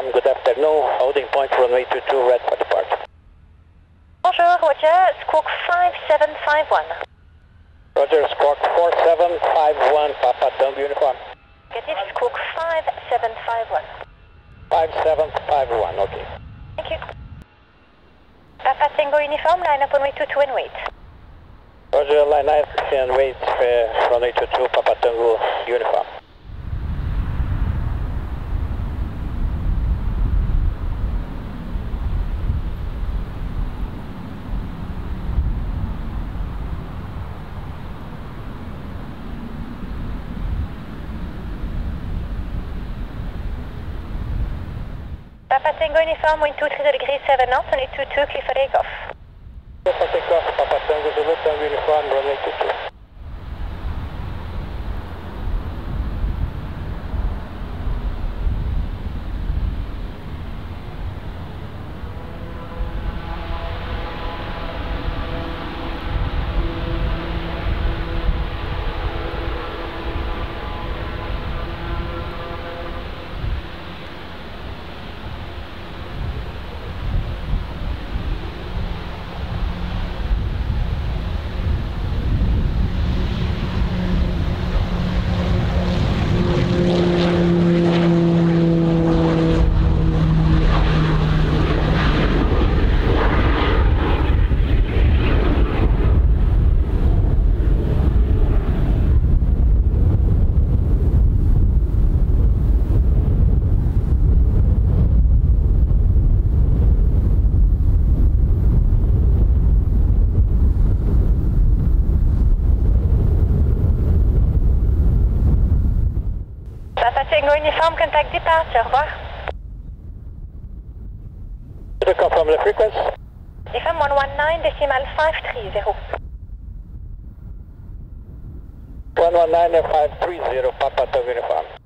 Uniform, good afternoon. Holding point runway 22, red for departure. Bonjour, Roger, Squawk 5751. Roger, Squawk 4751, Papa Tango Uniform. Get Negative, Squawk 5751. 5751, okay. Thank you. Papa Tango Uniform, line up runway 22 and wait. Roger, line up and wait uh, for runway 22, Papa Tango Uniform. Papa Tango uniforme 123 degrés 7 knots, on est 22 clear for takeoff. Yes, Papa Tango Uniform, contact departure, au revoir. To confirm the frequency. FM 119 decimal 530. 119 530, Papa Tango Uniform.